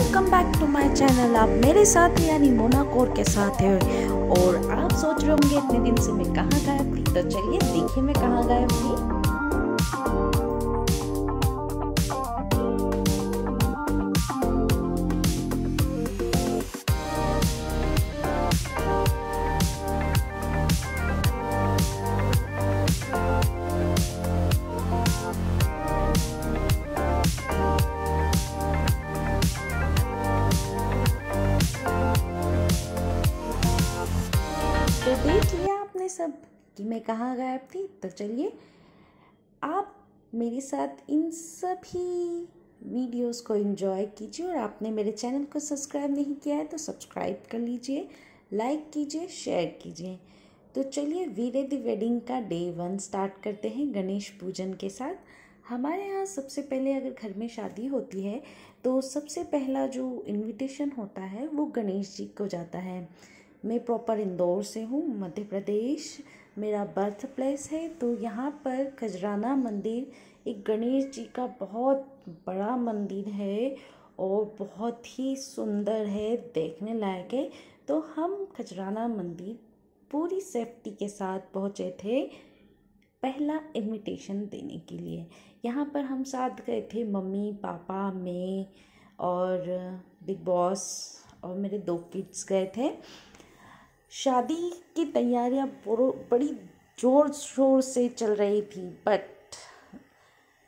Welcome back to my channel आप मेरे साथ यानी मोना कौर के साथ है। और आप सोच रहे होंगे, इतने दिन से मैं कहाँ गायब थी? तो चलिए, देखिए मैं कहाँ गायब थी। सब कि मैं कहाँ गायब थी? तो चलिए, आप मेरे साथ इन सभी वीडियोस को एंजॉय कीजिए और आपने मेरे चैनल को सब्सक्राइब नहीं किया है तो सब्सक्राइब कर लीजिए लाइक कीजिए शेयर कीजिए। तो चलिए, वीरे दी वेडिंग का डे वन स्टार्ट करते हैं गणेश पूजन के साथ। हमारे यहाँ सबसे पहले अगर घर में शादी होती है तो सबसे पहला जो इनविटेशन होता है वो गणेश जी को जाता है। मैं प्रॉपर इंदौर से हूँ, मध्य प्रदेश, मेरा बर्थ प्लेस है तो यहाँ पर खजराना मंदिर एक गणेश जी का बहुत बड़ा मंदिर है और बहुत ही सुंदर है, देखने लायक है। तो हम खजराना मंदिर पूरी सेफ्टी के साथ पहुँचे थे पहला इनविटेशन देने के लिए। यहाँ पर हम साथ गए थे, मम्मी, पापा, मैं और बिग बॉस और मेरे दो किड्स गए थे। शादी की तैयारियाँ बड़ी ज़ोर शोर से चल रही थी बट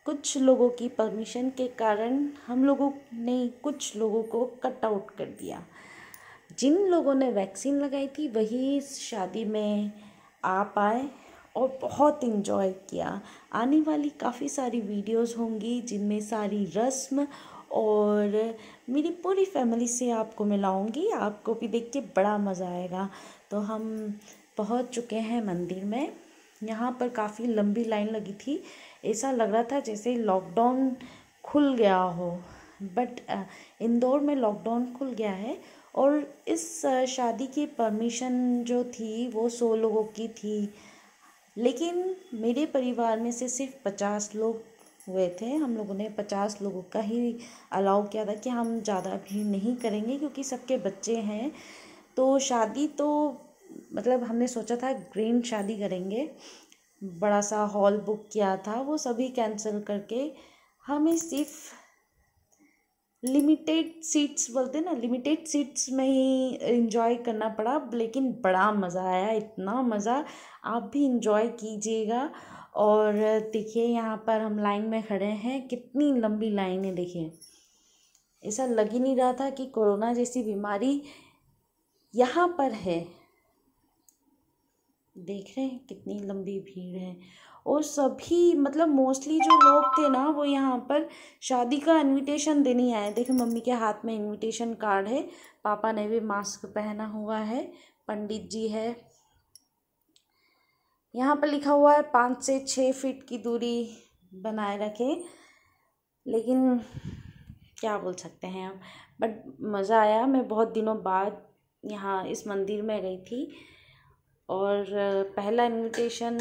कुछ लोगों की परमिशन के कारण हम लोगों ने कुछ लोगों को कट आउट कर दिया। जिन लोगों ने वैक्सीन लगाई थी, वही इस शादी में आ पाए और बहुत इन्जॉय किया। आने वाली काफ़ी सारी वीडियोस होंगी, जिनमें सारी रस्म और मेरी पूरी फैमिली से आपको मिलाऊँगी, आपको भी देख के बड़ा मज़ा आएगा। तो हम पहुँच चुके हैं मंदिर में। यहाँ पर काफ़ी लंबी लाइन लगी थी। ऐसा लग रहा था जैसे लॉकडाउन खुल गया हो। बट इंदौर में लॉकडाउन खुल गया है और इस शादी की परमिशन जो थी वो सौ लोगों की थी। लेकिन मेरे परिवार में से सिर्फ़ पचास लोग हुए थे। हम लोगों ने पचास लोगों का ही अलाउ किया था कि हम ज़्यादा भीड़ नहीं करेंगे क्योंकि सबके बच्चे हैं। तो शादी तो मतलब हमने सोचा था ग्रीन शादी करेंगे। बड़ा सा हॉल बुक किया था, वो सभी कैंसिल करके हमें सिर्फ़ लिमिटेड सीट्स बोलते ना लिमिटेड सीट्स में ही इंजॉय करना पड़ा, लेकिन बड़ा मज़ा आया, इतना मज़ा। आप भी इंजॉय कीजिएगा। और देखिए यहाँ पर हम लाइन में खड़े हैं, कितनी लंबी लाइन है देखिए। ऐसा लग ही नहीं रहा था कि कोरोना जैसी बीमारी यहाँ पर है। देख रहे हैं कितनी लंबी भीड़ है। और सभी मतलब मोस्टली जो लोग थे ना, वो यहाँ पर शादी का इनविटेशन देने आए। देखिए मम्मी के हाथ में इनविटेशन कार्ड है। पापा ने भी मास्क पहना हुआ है। पंडित जी है। यहाँ पर लिखा हुआ है पाँच से छः फीट की दूरी बनाए रखें। लेकिन क्या बोल सकते हैं हम बट मज़ा आया। मैं बहुत दिनों बाद यहाँ इस मंदिर में गई थी। और पहला इनविटेशन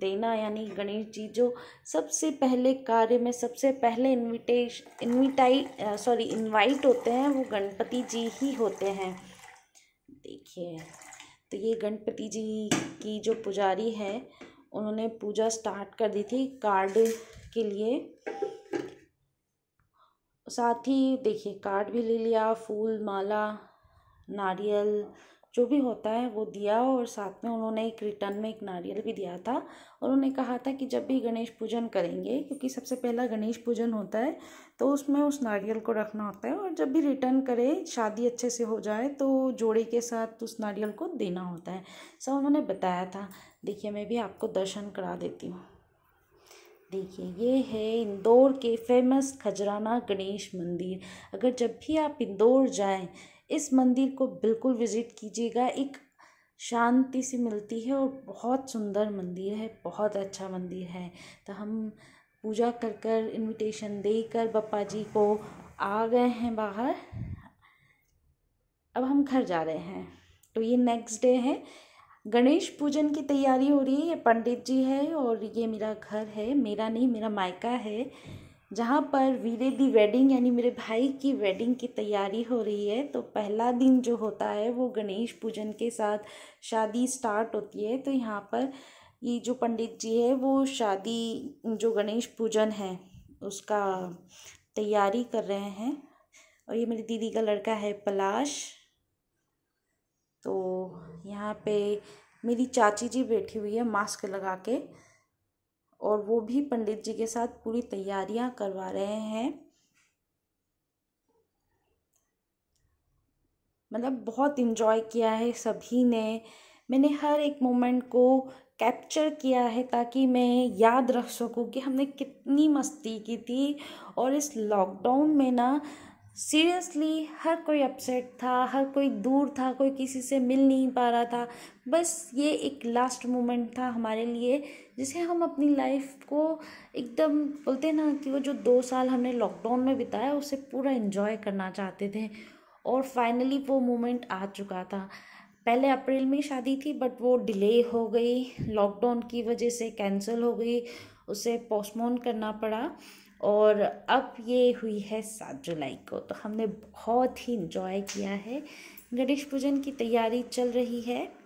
देना यानी गणेश जी जो सबसे पहले कार्य में सबसे पहले इनविटेश इनविटाई सॉरी इनवाइट होते हैं वो गणपति जी ही होते हैं। देखिए। तो ये गणपति जी की जो पुजारी है, उन्होंने पूजा स्टार्ट कर दी थी कार्ड के लिए। साथ ही देखिए कार्ड भी ले लिया, फूल, माला, नारियल जो भी होता है वो दिया और साथ में उन्होंने एक रिटर्न में एक नारियल भी दिया था और उन्होंने कहा था कि जब भी गणेश पूजन करेंगे, क्योंकि सबसे पहला गणेश पूजन होता है तो उसमें उस नारियल को रखना होता है और जब भी रिटर्न करें, शादी अच्छे से हो जाए तो जोड़े के साथ उस नारियल को देना होता है। सब उन्होंने बताया था। देखिए, मैं भी आपको दर्शन करा देती हूँ। देखिए, ये है इंदौर के फ़ेमस खजराना गणेश मंदिर। अगर जब भी आप इंदौर जाएँ इस मंदिर को बिल्कुल विज़िट कीजिएगा। एक शांति सी मिलती है और बहुत सुंदर मंदिर है, बहुत अच्छा मंदिर है। तो हम पूजा कर कर इनविटेशन देकर बप्पा जी को आ गए हैं बाहर। अब हम घर जा रहे हैं। तो ये नेक्स्ट डे है। गणेश पूजन की तैयारी हो रही है, ये पंडित जी है और ये मेरा घर है। मेरा नहीं, मेरा मायका है। जहाँ पर वीरे दी वेडिंग यानी मेरे भाई की वेडिंग की तैयारी हो रही है तो पहला दिन जो होता है वो गणेश पूजन के साथ शादी स्टार्ट होती है। तो यहाँ पर ये जो पंडित जी है, वो शादी, जो गणेश पूजन है, उसका तैयारी कर रहे हैं। और ये मेरी दीदी का लड़का है पलाश। तो यहाँ पे मेरी चाची जी बैठी हुई है मास्क लगा के। और वो भी पंडित जी के साथ पूरी तैयारियाँ करवा रहे हैं। मतलब बहुत इन्जॉय किया है सभी ने। मैंने हर एक मोमेंट को कैप्चर किया है ताकि मैं याद रख सकूँ कि हमने कितनी मस्ती की थी। और इस लॉकडाउन में ना सीरियसली हर कोई अपसेट था, हर कोई दूर था, कोई किसी से मिल नहीं पा रहा था। बस ये एक लास्ट मोमेंट था हमारे लिए, जिसे हम अपनी लाइफ को एकदम बोलते हैं ना कि वो जो दो साल हमने लॉकडाउन में बिताया, उसे पूरा इन्जॉय करना चाहते थे। और फाइनली वो मोमेंट आ चुका था। पहले अप्रैल में शादी थी बट वो डिले हो गई। लॉकडाउन की वजह से कैंसिल हो गई, उसे पोस्टपोन करना पड़ा। और अब ये हुई है सात जुलाई को। तो हमने बहुत ही इन्जॉय किया है। गणेश पूजन की तैयारी चल रही है।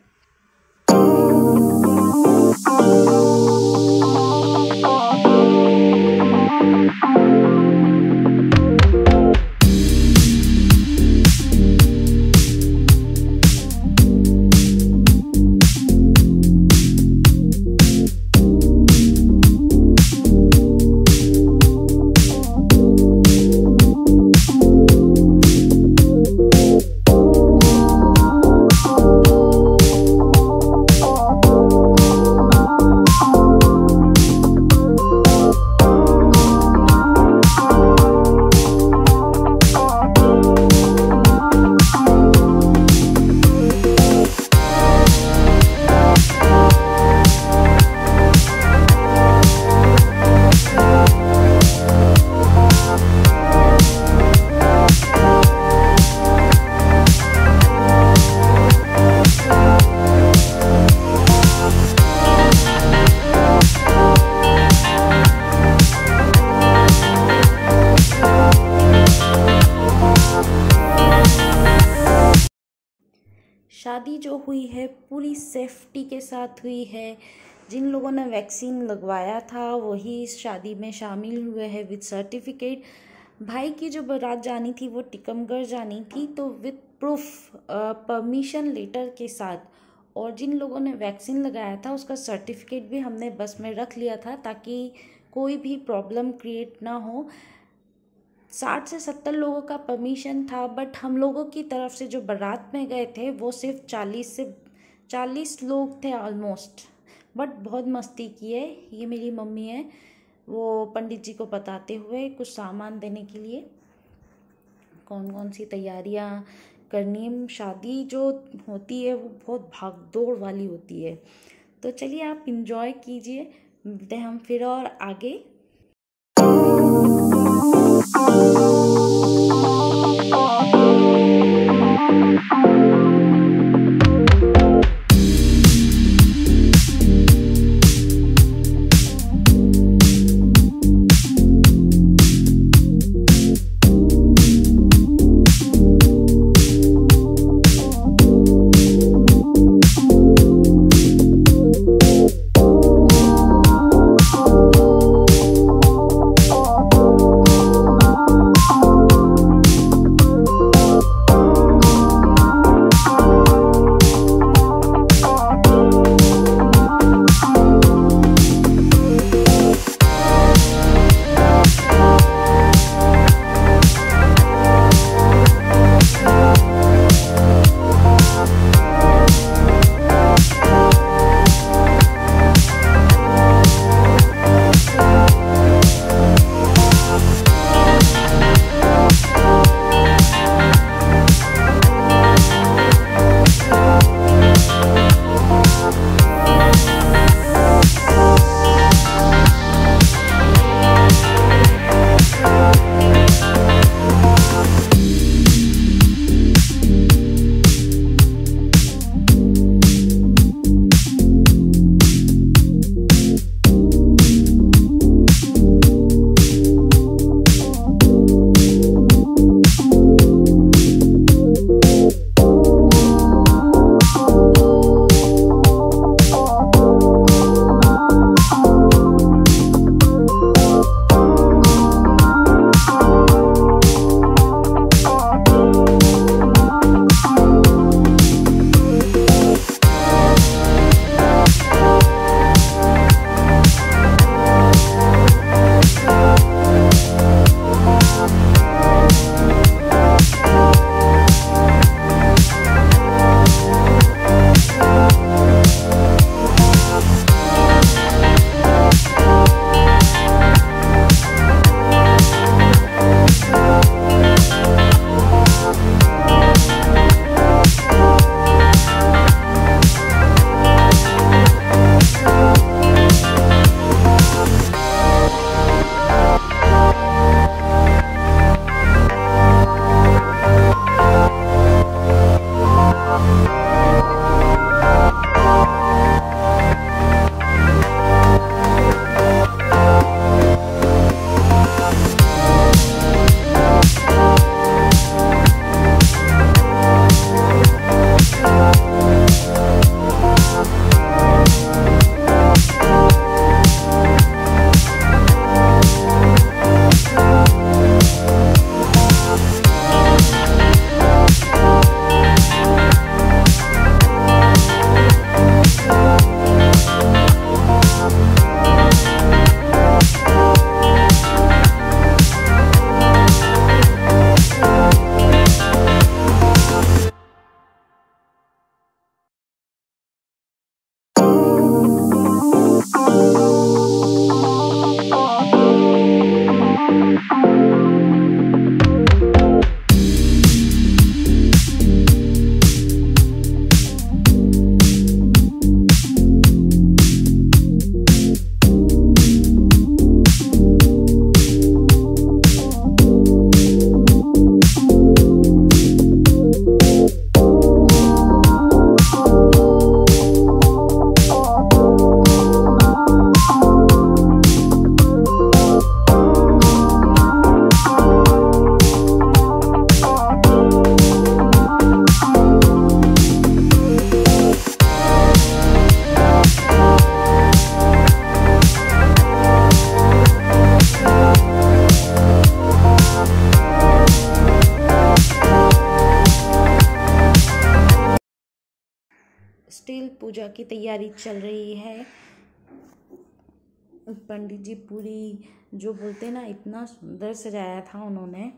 शादी जो हुई है, पूरी सेफ्टी के साथ हुई है। जिन लोगों ने वैक्सीन लगवाया था, वही इस शादी में शामिल हुए हैं विद सर्टिफिकेट भाई की जो बारात जानी थी, वो टिकमगढ़ जानी थी तो विद प्रूफ परमिशन लेटर के साथ। और जिन लोगों ने वैक्सीन लगाया था, उसका सर्टिफिकेट भी हमने बस में रख लिया था, ताकि कोई भी प्रॉब्लम क्रिएट ना हो। साठ से सत्तर लोगों का परमिशन था बट हम लोगों की तरफ़ से जो बारात में गए थे, वो सिर्फ़ चालीस से चालीस लोग थे ऑलमोस्ट बट बहुत मस्ती की है, ये मेरी मम्मी है, वो पंडित जी को बताते हुए कुछ सामान देने के लिए। कौन कौन सी तैयारियाँ करनी शादी जो होती है, वो बहुत भाग दौड़ वाली होती है। तो चलिए आप इन्जॉय कीजिए, हम फिर और आगे Thank you. स्टिल पूजा की तैयारी चल रही है। पंडित जी पूरी, जो बोलते हैं ना, इतना सुंदर सजाया था उन्होंने।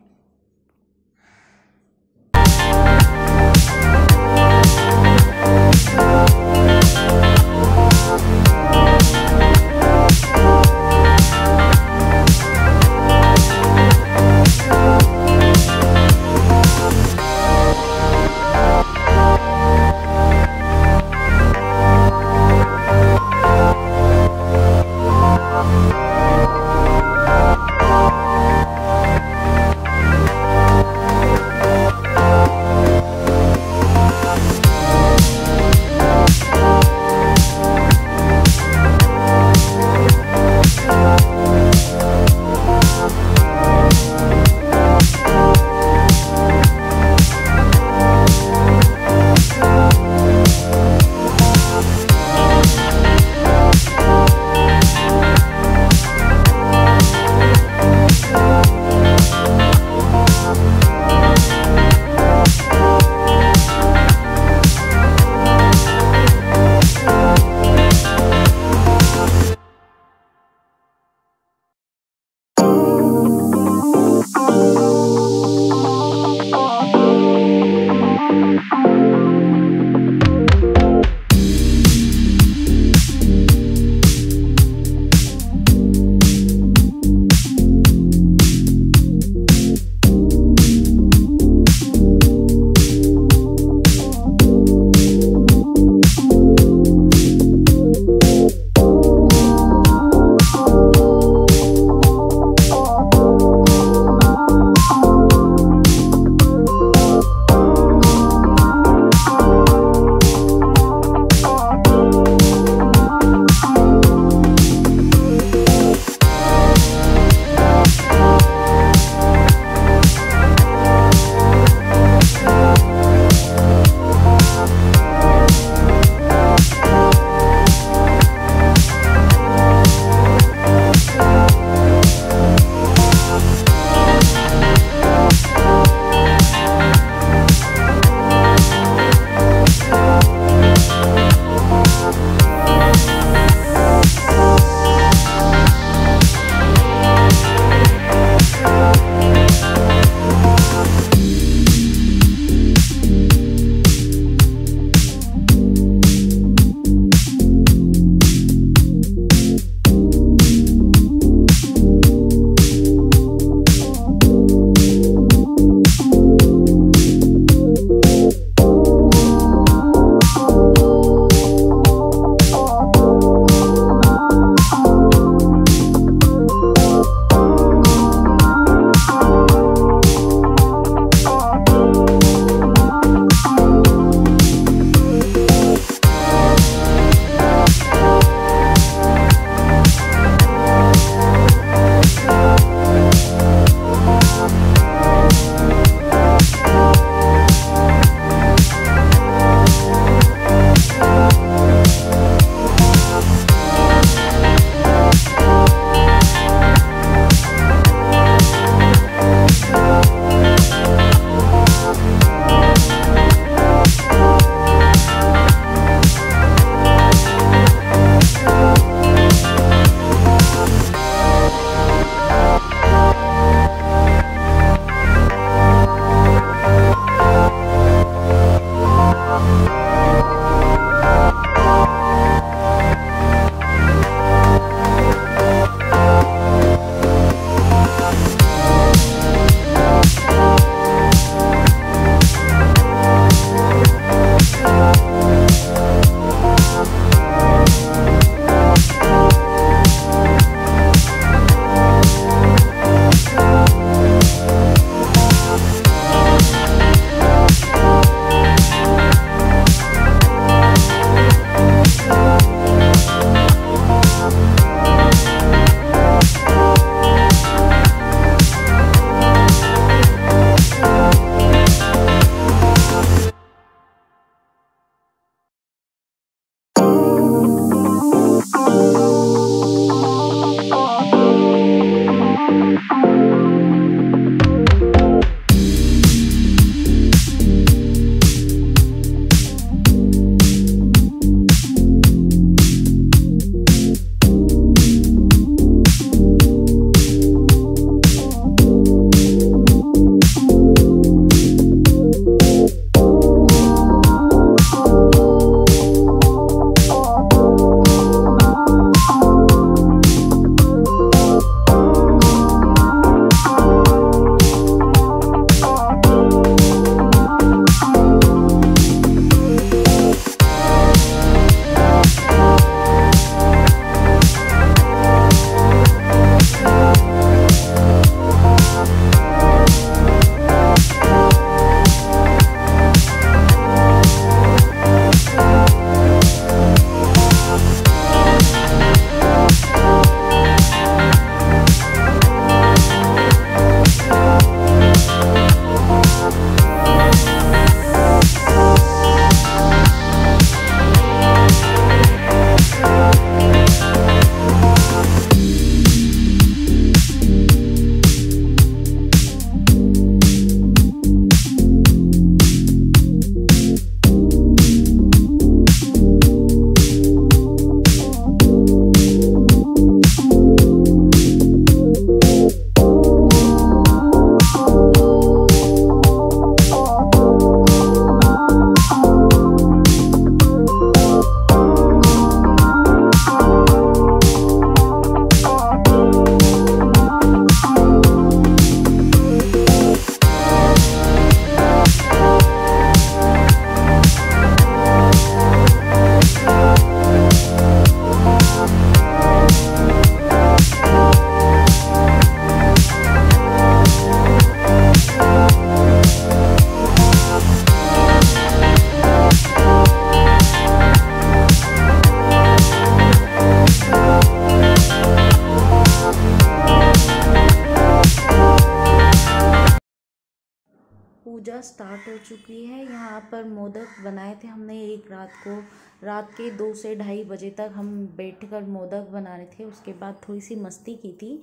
चुकी है। यहाँ पर मोदक बनाए थे हमने एक रात को। रात के दो से ढाई बजे तक हम बैठकर मोदक बना रहे थे। उसके बाद थोड़ी सी मस्ती की थी।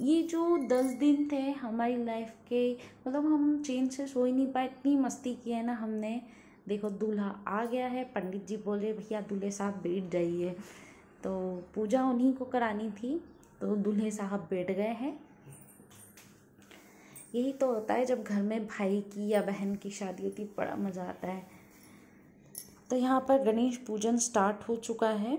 ये जो दस दिन थे हमारी लाइफ के मतलब हम चैन से सो ही नहीं पाए। इतनी मस्ती की है ना हमने। देखो, दूल्हा आ गया है। पंडित जी बोल रहे, भैया, दूल्हे साहब बैठ जाइए। तो पूजा उन्हीं को करानी थी। तो दूल्हे साहब बैठ गए हैं। यही तो होता है जब घर में भाई की या बहन की शादी होती बड़ा मज़ा आता है। तो यहाँ पर गणेश पूजन स्टार्ट हो चुका है।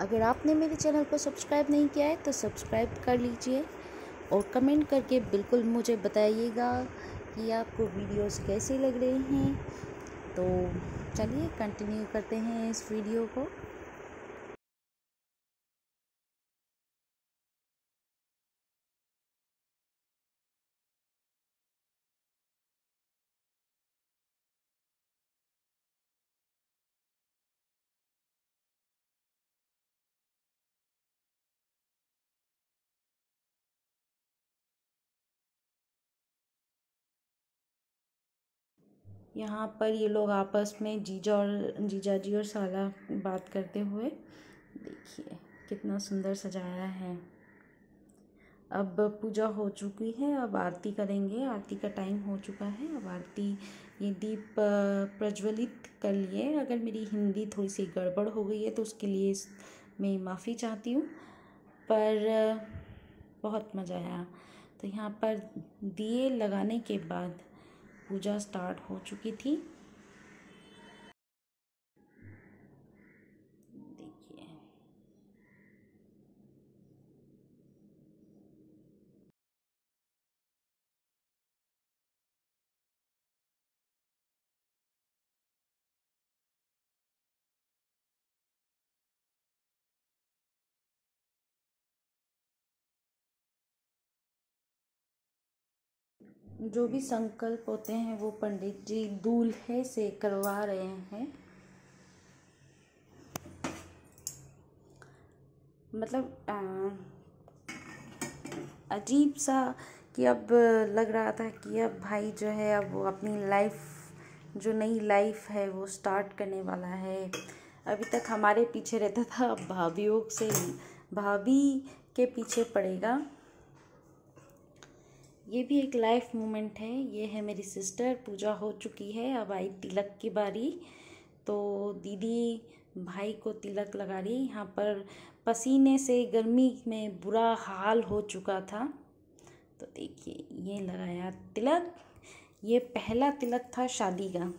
अगर आपने मेरे चैनल को सब्सक्राइब नहीं किया है तो सब्सक्राइब कर लीजिए। और कमेंट करके बिल्कुल मुझे बताइएगा कि आपको वीडियोस कैसे लग रहे हैं। तो चलिए कंटिन्यू करते हैं इस वीडियो को। यहाँ पर ये लोग आपस में जीजा और जीजा जी और साला बात करते हुए, देखिए कितना सुंदर सजाया है। अब पूजा हो चुकी है, अब आरती करेंगे। आरती का टाइम हो चुका है। अब आरती, ये दीप प्रज्वलित कर लिए। अगर मेरी हिंदी थोड़ी सी गड़बड़ हो गई है तो उसके लिए मैं माफ़ी चाहती हूँ। पर बहुत मज़ा आया। तो यहाँ पर दिए लगाने के बाद पूजा स्टार्ट हो चुकी थी। जो भी संकल्प होते हैं, वो पंडित जी दूल्हे से करवा रहे हैं। मतलब अजीब सा कि अब लग रहा था कि अब भाई जो है, अब वो अपनी लाइफ, जो नई लाइफ है, वो स्टार्ट करने वाला है। अभी तक हमारे पीछे रहता था, अब भाभीियों से भाभी के पीछे पड़ेगा। ये भी एक लाइफ मोमेंट है। ये है मेरी सिस्टर पूजा हो चुकी है। अब आई तिलक की बारी। तो दीदी भाई को तिलक लगा रही। यहाँ पर पसीने से गर्मी में बुरा हाल हो चुका था। तो देखिए, ये लगाया तिलक। ये पहला तिलक था शादी का,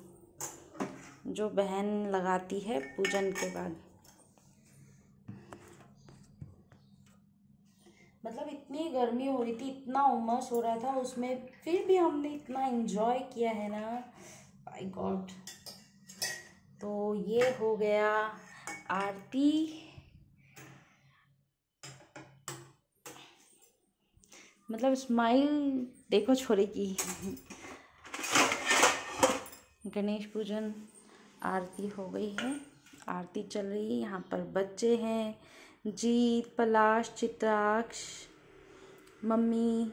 जो बहन लगाती है पूजन के बाद। मतलब इतनी गर्मी हो रही थी, इतना उमस हो रहा था, उसमें फिर भी हमने इतना इन्जॉय किया है ना। बाई गॉड तो ये हो गया आरती। मतलब स्माइल देखो छोरे की। गणेश पूजन आरती हो गई है। आरती चल रही है, यहाँ पर बच्चे हैं। जीत पलाश चित्राक्ष मम्मी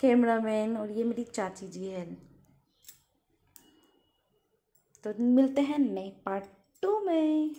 कैमरामैन और ये मेरी चाची जी है। तो मिलते हैं नए पार्ट टू में।